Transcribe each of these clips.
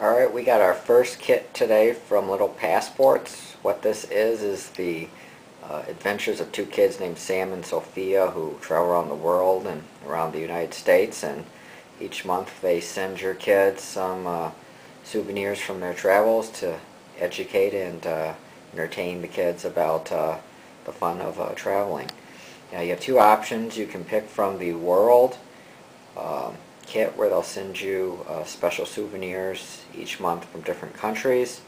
Alright, we got our first kit today from Little Passports. What this is, is the uh, adventures of two kids named Sam and Sophia who travel around the world and around the United States and each month they send your kids some uh, souvenirs from their travels to educate and uh, entertain the kids about uh, the fun of uh, traveling. Now you have two options. You can pick from the world um, kit where they'll send you uh, special souvenirs each month from different countries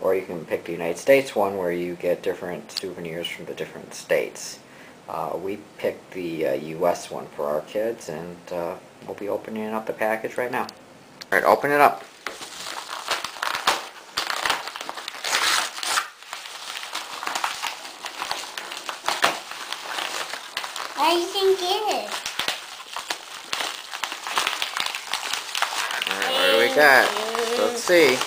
or you can pick the United States one where you get different souvenirs from the different states. Uh, we picked the uh, US one for our kids and uh, we'll be opening up the package right now. Alright, open it up. Do you think it is? Alright, what do we got? Let's see. is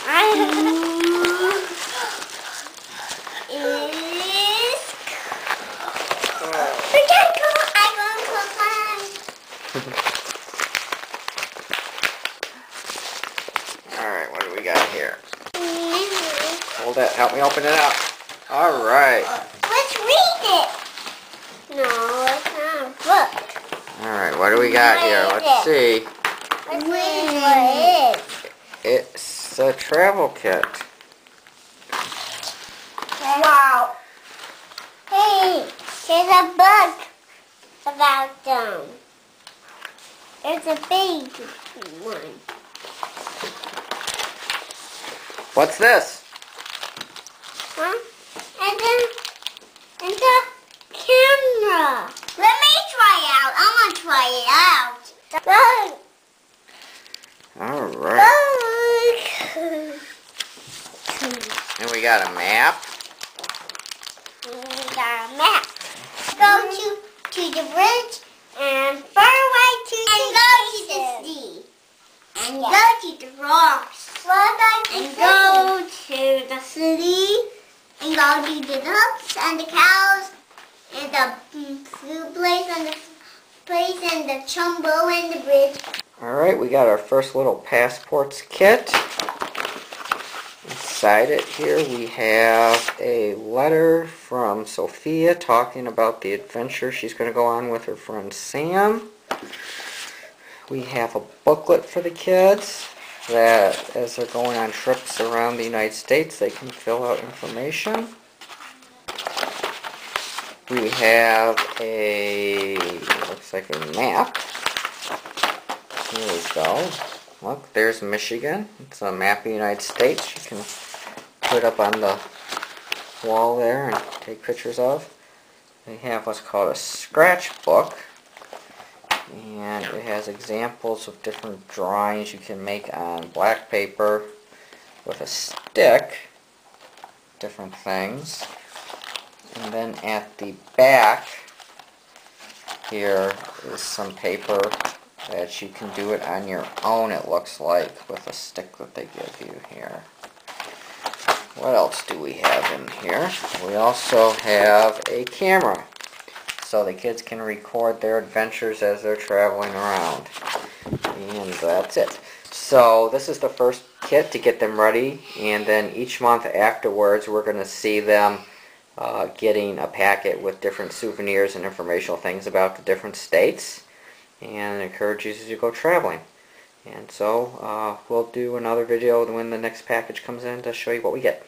we gotta go. I go Alright, what do we got here? Hold that, help me open it up. Alright. Let's read it. No, it's not a book. Alright, what do we got here? Let's see. Let's read what it is. A travel kit. Wow. Hey, there's a book about them. There's a big one. What's this? Huh? And then, and the camera. Let me try it out. I want to try it out. Look. Alright. Look. And we got a map. We got a map. Go to, to the bridge and far away to the b and go to the sea. And go to the rocks. and go to the city. And go to the ducks and the cows and the mm, food place and the place and the chumbo and the bridge. Alright, we got our first little passports kit. Inside it here we have a letter from Sophia talking about the adventure she's going to go on with her friend Sam. We have a booklet for the kids that as they're going on trips around the United States they can fill out information. We have a, looks like a map. Here we go. Look, there's Michigan. It's a map of the United States. You can put up on the wall there and take pictures of. We have what's called a scratchbook. And it has examples of different drawings you can make on black paper with a stick. Different things. And then at the back here is some paper that you can do it on your own it looks like with a stick that they give you here. What else do we have in here? We also have a camera so the kids can record their adventures as they're traveling around. And that's it. So this is the first kit to get them ready and then each month afterwards we're going to see them uh, getting a packet with different souvenirs and informational things about the different states and encourage you to go traveling. And so uh, we'll do another video when the next package comes in to show you what we get.